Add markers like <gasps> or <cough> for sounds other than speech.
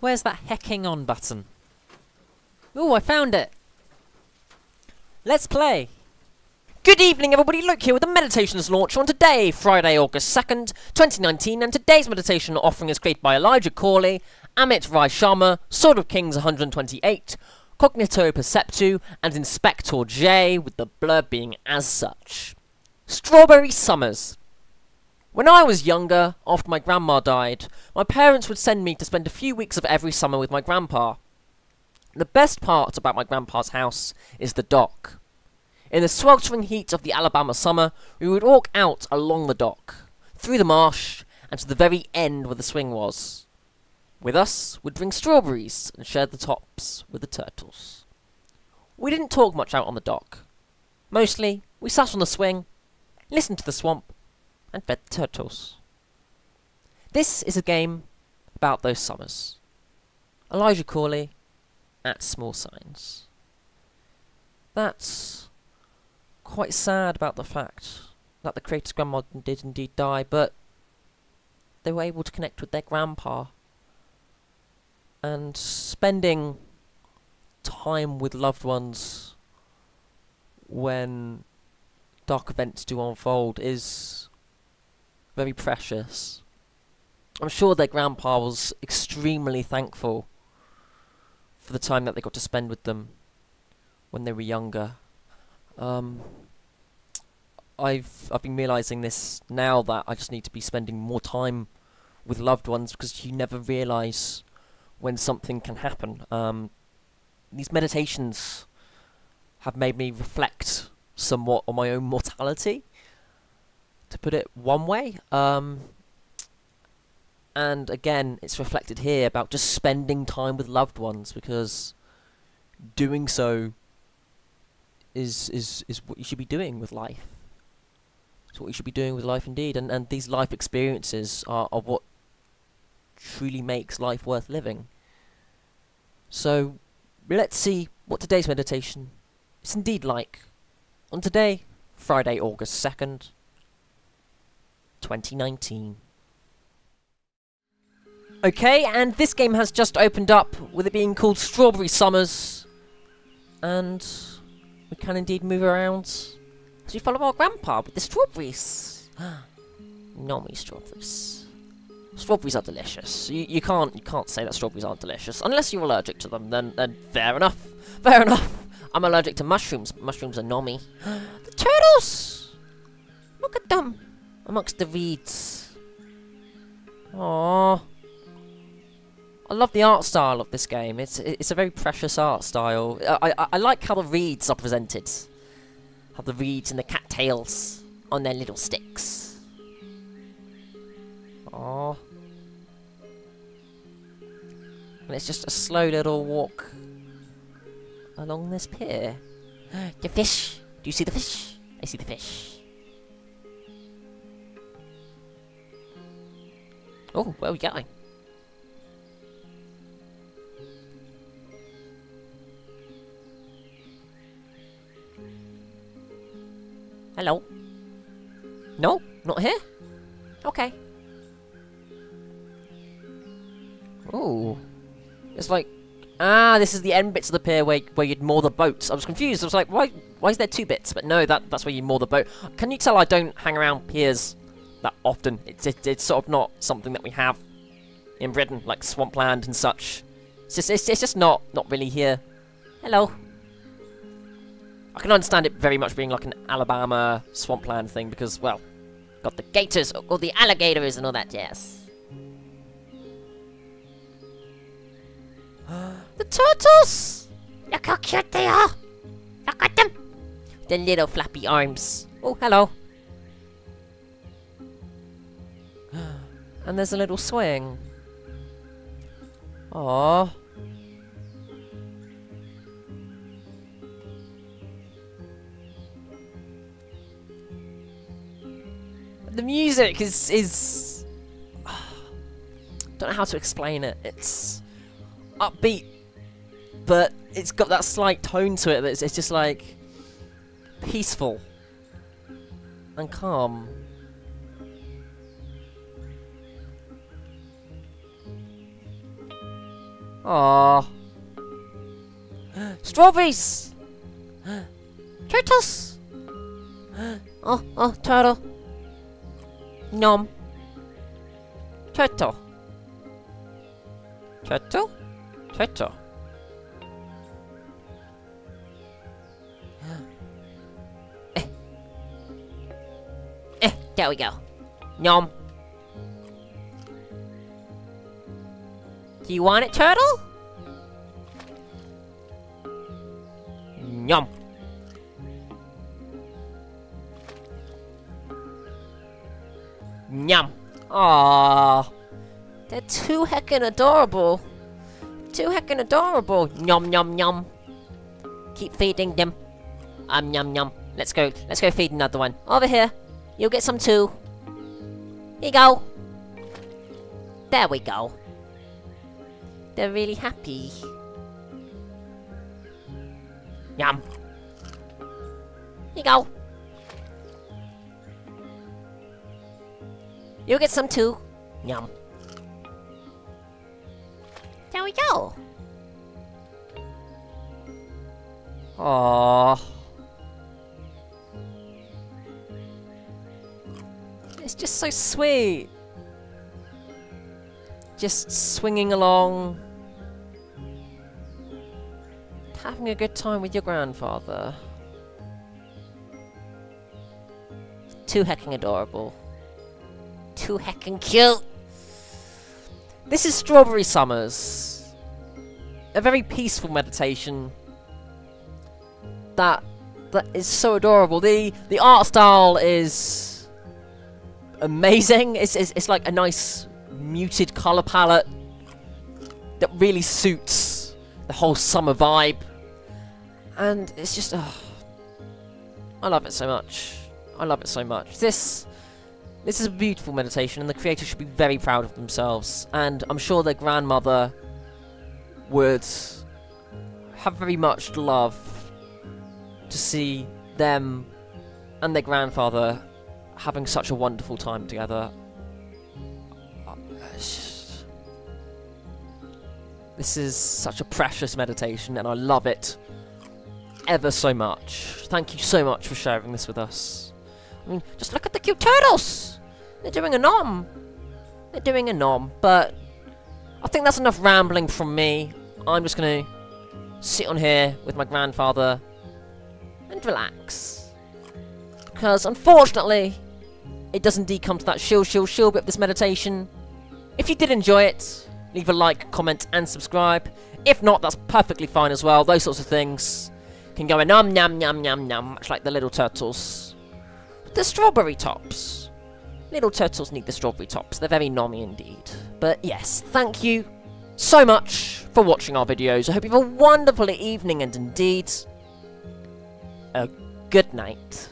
Where's that hecking on button? Oh, I found it! Let's play! Good evening, everybody. Luk here with the Meditations launch on today, Friday, August 2nd, 2019, and today's meditation offering is created by Elijah Cauley, Amit Rai Sharma, Sword of Kings 128, Cognito Perceptu, and Inspector J, with the blurb being as such. Strawberry Summers. When I was younger, after my grandma died, my parents would send me to spend a few weeks of every summer with my grandpa. The best part about my grandpa's house is the dock. In the sweltering heat of the Alabama summer, we would walk out along the dock, through the marsh, and to the very end where the swing was. With us would bring strawberries and share the tops with the turtles. We didn't talk much out on the dock. Mostly, we sat on the swing, listened to the swamp, and fed turtles. This is a game about those summers. Elijah Cauley at Small Signs. That's quite sad about the fact that the creator's grandma did indeed die, but they were able to connect with their grandpa. And spending time with loved ones when dark events do unfold is very precious. I'm sure their grandpa was extremely thankful for the time that they got to spend with them when they were younger. Um, I've I've been realizing this now that I just need to be spending more time with loved ones because you never realize when something can happen. Um, these meditations have made me reflect somewhat on my own mortality to put it one way. Um, and again, it's reflected here about just spending time with loved ones because doing so is is is what you should be doing with life. It's what you should be doing with life indeed, and and these life experiences are are what truly makes life worth living. So, let's see what today's meditation is indeed like. On today, Friday, August second, 2019. Okay, and this game has just opened up with it being called Strawberry Summers. And we can indeed move around as we follow our grandpa with the strawberries. <gasps> Nommy strawberries. Strawberries are delicious. You, you can't you can't say that strawberries aren't delicious unless you're allergic to them. Then then fair enough, fair enough. I'm allergic to mushrooms. Mushrooms are nommy. <gasps> the turtles. Look at them amongst the reeds. Aww. I love the art style of this game. It's it's a very precious art style. I, I, I like how the reeds are presented. How the reeds and the cattails on their little sticks. Aww. And it's just a slow little walk along this pier. <gasps> The fish! Do you see the fish? I see the fish. Oh, where are we going? Hello? No? Not here? Okay. Oh. It's like... Ah, this is the end bits of the pier where, where you'd moor the boats. I was confused. I was like, why why is there two bits? But no, that that's where you moor the boat. Can you tell I don't hang around piers that often? It's, it, it's sort of not something that we have in Britain, like swampland and such. It's just, it's, it's just not, not really here. Hello. I can understand it very much being like an Alabama swampland thing because, well, got the gators or the alligators and all that jazz. <gasps> the turtles! Look how cute they are! Look at them! The little flappy arms. Oh, hello. And there's a little swing. Aww. The music is is <sighs> don't know how to explain it. It's upbeat, but it's got that slight tone to it that's it's just like peaceful and calm. Aww. Strawberries! Turtles! Oh, oh, turtle. Nom. Turtle. Turtle? Turtle. eh. Eh, there we go. Nom. Do you want it, turtle? Yum. Yum. Aww. They're too heckin' adorable. Too heckin' adorable. Yum yum yum. Keep feeding them. Um yum yum. Let's go. Let's go feed another one. Over here. You'll get some too. Here you go. There we go. They're really happy. Yum. Here you go. You'll get some too. Yum. There we go. Aww. It's just so sweet. Just swinging along. Having a good time with your grandfather. Too hecking adorable. Too hecking cute. This is Strawberry Summers. A very peaceful meditation that that is so adorable. The the art style is amazing. It's it's, it's like a nice muted color palette that really suits the whole summer vibe. And it's just oh, I love it so much. I love it so much. This this is a beautiful meditation, and the creators should be very proud of themselves. And I'm sure their grandmother would have very much love to see them and their grandfather having such a wonderful time together. Uh, this is such a precious meditation, and I love it ever so much. Thank you so much for sharing this with us. I mean, just look at the cute turtles! They're doing a nom. They're doing a nom, but I think that's enough rambling from me. I'm just gonna sit on here with my grandfather and relax. Because unfortunately, it does indeed come to that shill, shill, shill bit of this meditation. If you did enjoy it, leave a like, comment, and subscribe. If not, that's perfectly fine as well. Those sorts of things can go in num, num, num, num, num, much like the little turtles. The strawberry tops. Little turtles need the strawberry tops. They're very nommy indeed. But yes, thank you so much for watching our videos. I hope you have a wonderful evening and indeed a good night.